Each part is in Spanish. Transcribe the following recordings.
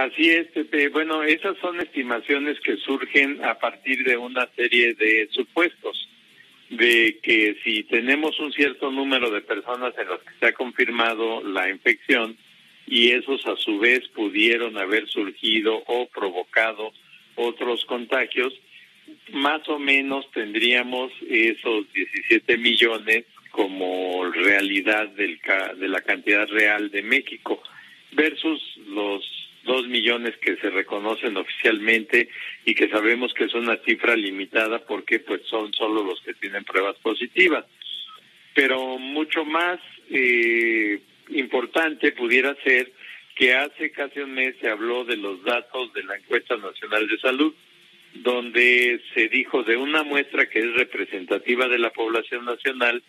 Así es, Pepe. Bueno, esas son estimaciones que surgen a partir de una serie de supuestos de que si tenemos un cierto número de personas en las que se ha confirmado la infección y esos a su vez pudieron haber surgido o provocado otros contagios, más o menos tendríamos esos 17 millones como realidad del, de la cantidad real de México versus los dos millones que se reconocen oficialmente y que sabemos que es una cifra limitada porque pues son solo los que tienen pruebas positivas. Pero mucho más eh, importante pudiera ser que hace casi un mes se habló de los datos de la encuesta nacional de salud, donde se dijo de una muestra que es representativa de la población nacional,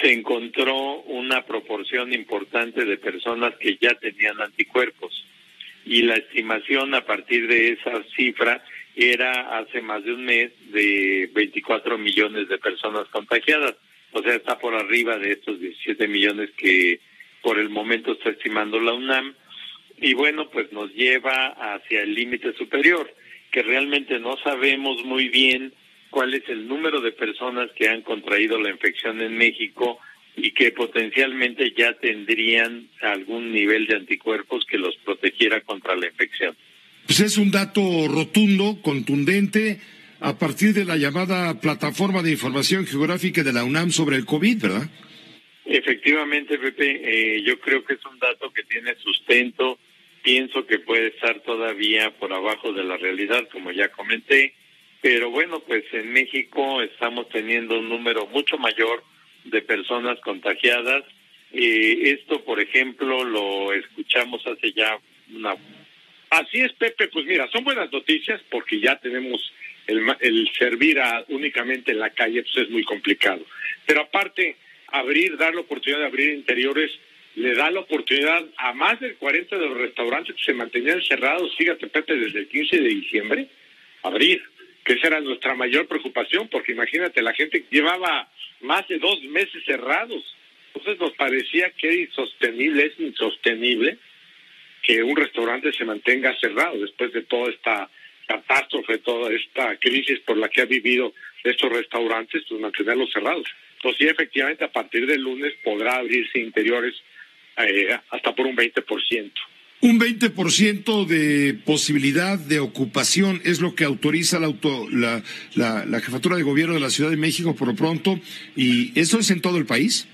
se encontró una proporción importante de personas que ya tenían anticuerpos y la estimación a partir de esa cifra era hace más de un mes de 24 millones de personas contagiadas. O sea, está por arriba de estos 17 millones que por el momento está estimando la UNAM. Y bueno, pues nos lleva hacia el límite superior, que realmente no sabemos muy bien cuál es el número de personas que han contraído la infección en México y que potencialmente ya tendrían algún nivel de anticuerpos que los protegiera contra la infección. Pues es un dato rotundo, contundente, a partir de la llamada Plataforma de Información Geográfica de la UNAM sobre el COVID, ¿verdad? Efectivamente, Pepe, eh, yo creo que es un dato que tiene sustento. Pienso que puede estar todavía por abajo de la realidad, como ya comenté. Pero bueno, pues en México estamos teniendo un número mucho mayor de personas contagiadas. Eh, esto, por ejemplo, lo escuchamos hace ya una... Así es, Pepe, pues mira, son buenas noticias porque ya tenemos el, el servir a, únicamente en la calle, pues es muy complicado. Pero aparte, abrir, dar la oportunidad de abrir interiores, le da la oportunidad a más del 40 de los restaurantes que se mantenían cerrados, fíjate, Pepe, desde el 15 de diciembre, abrir, que esa era nuestra mayor preocupación, porque imagínate, la gente llevaba más de dos meses cerrados. Entonces nos parecía que era insostenible, es insostenible que un restaurante se mantenga cerrado después de toda esta catástrofe, toda esta crisis por la que ha vivido estos restaurantes, pues mantenerlos cerrados. Entonces sí, efectivamente, a partir del lunes podrá abrirse interiores eh, hasta por un 20%. Un 20% de posibilidad de ocupación es lo que autoriza la, auto, la, la, jefatura de gobierno de la Ciudad de México por lo pronto. ¿Y eso es en todo el país?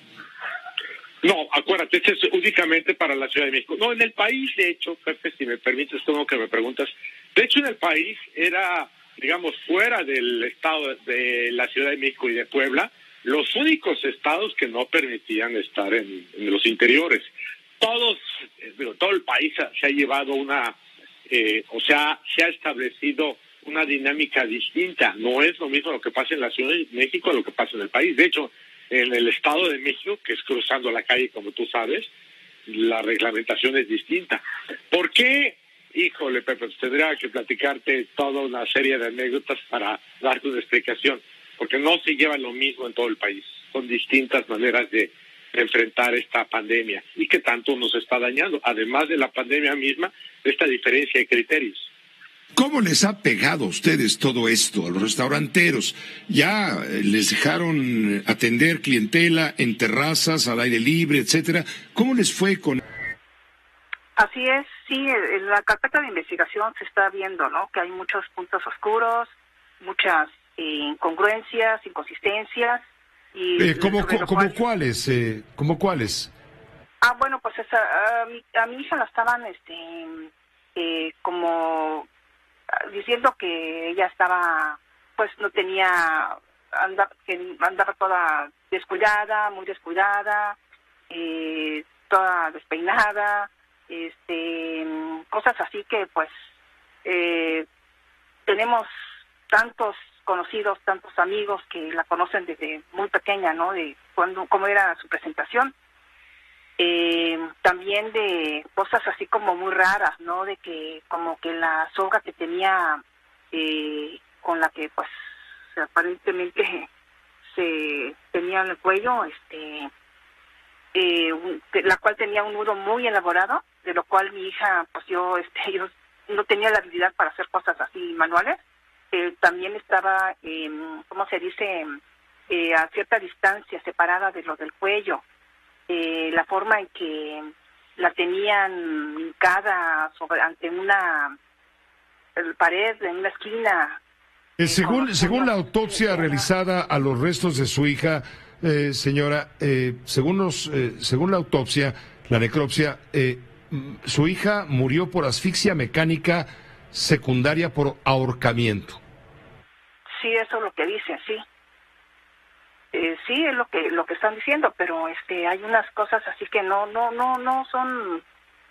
No, acuérdate, esto es únicamente para la Ciudad de México. No, en el país, de hecho, Pepe, si me permites, como que me preguntas, de hecho en el país era, digamos, fuera del estado de la Ciudad de México y de Puebla, los únicos estados que no permitían estar en los interiores todos, eh, todo el país se ha llevado una, eh, o sea, se ha establecido una dinámica distinta. No es lo mismo lo que pasa en la Ciudad de México lo que pasa en el país. De hecho, en el Estado de México, que es cruzando la calle, como tú sabes, la reglamentación es distinta. ¿Por qué? Híjole, Pepe, pues tendría que platicarte toda una serie de anécdotas para darte una explicación, porque no se lleva lo mismo en todo el país. Son distintas maneras de enfrentar esta pandemia y que tanto nos está dañando, además de la pandemia misma, esta diferencia de criterios. ¿Cómo les ha pegado a ustedes todo esto, a los restauranteros? ¿Ya eh, les dejaron atender clientela en terrazas, al aire libre, etcétera? ¿Cómo les fue con...? Así es, sí, en la carpeta de investigación se está viendo, ¿no? Que hay muchos puntos oscuros, muchas eh, incongruencias, inconsistencias, eh, ¿cómo, cuáles? Eh, ¿Cómo cuáles? Ah, bueno, pues esa, a, mi, hija la estaban, este, eh, como diciendo que ella estaba, pues no tenía, andaba, que andaba toda descuidada, muy descuidada, eh, toda despeinada, este, cosas así que pues eh, tenemos tantos conocidos, tantos amigos que la conocen desde muy pequeña, ¿no? De cuando, cómo era su presentación. Eh, también de cosas así como muy raras, ¿no? De que como que la soga que tenía, eh, con la que pues aparentemente se tenía en el cuello, este, eh, la cual tenía un nudo muy elaborado, de lo cual mi hija, pues yo, este, yo no tenía la habilidad para hacer cosas así manuales. Eh, también estaba, eh, ¿cómo se dice? Eh, a cierta distancia, separada de lo del cuello. Eh, la forma en que la tenían hincada sobre, ante una pared, en una esquina. Eh, según, según la autopsia realizada a los restos de su hija, señora, según, los, según la autopsia, la necropsia, su hija murió por asfixia mecánica secundaria por ahorcamiento. Sí, eso es lo que dice, sí. Eh, sí es lo que lo que están diciendo pero este hay unas cosas así que no no no no son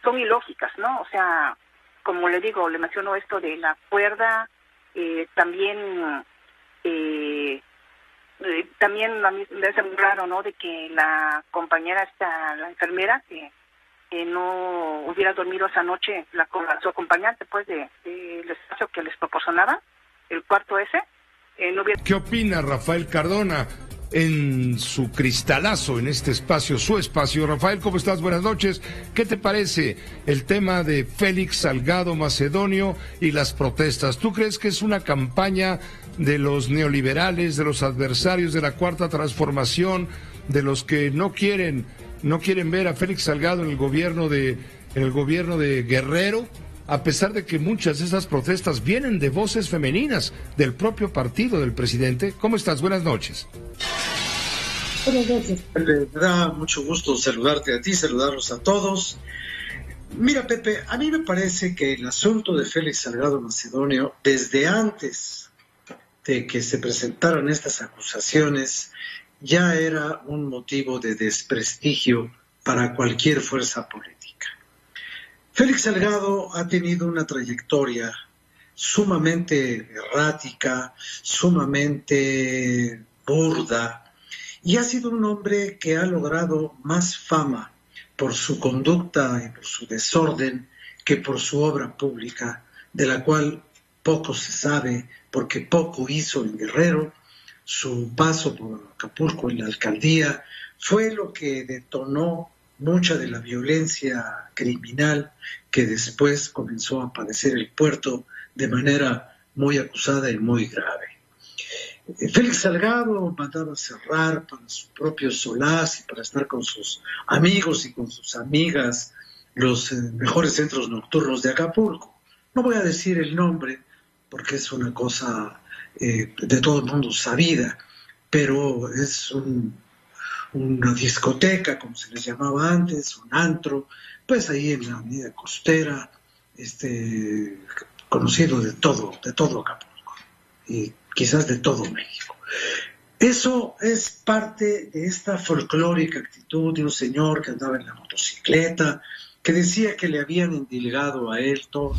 son ilógicas no o sea como le digo le menciono esto de la cuerda eh, también eh, eh, también a mí me hace muy raro no de que la compañera esta la enfermera que, no hubiera dormido esa noche la su acompañante pues de, el espacio que les proporcionaba el cuarto ese ¿Qué opina Rafael Cardona? en su cristalazo en este espacio, su espacio. Rafael, ¿cómo estás? Buenas noches. ¿Qué te parece el tema de Félix Salgado Macedonio y las protestas? ¿Tú crees que es una campaña de los neoliberales, de los adversarios de la cuarta transformación, de los que no quieren, no quieren ver a Félix Salgado en el gobierno de, en el gobierno de Guerrero? A pesar de que muchas de esas protestas vienen de voces femeninas del propio partido del presidente. ¿Cómo estás? Buenas noches. Buenas noches. Me da mucho gusto saludarte a ti, saludarlos a todos. Mira, Pepe, a mí me parece que el asunto de Félix Salgado Macedonio, desde antes de que se presentaran estas acusaciones, ya era un motivo de desprestigio para cualquier fuerza política. Félix Salgado ha tenido una trayectoria sumamente errática, sumamente burda, y ha sido un hombre que ha logrado más fama por su conducta y por su desorden que por su obra pública, de la cual poco se sabe porque poco hizo en Guerrero. Su paso por Acapulco en la alcaldía fue lo que detonó mucha de la violencia criminal que después comenzó a padecer el puerto de manera muy acusada y muy grave. Eh, Félix Salgado mandaba cerrar para su propio solaz y para estar con sus amigos y con sus amigas los eh, mejores centros nocturnos de Acapulco. No voy a decir el nombre porque es una cosa eh, de todo el mundo sabida, pero es un una discoteca, como se les llamaba antes, un antro, pues ahí en la avenida costera, este, conocido de todo, de todo Acapulco, y quizás de todo México. Eso es parte de esta folclórica actitud de un señor que andaba en la motocicleta, que decía que le habían endilgado a él todo,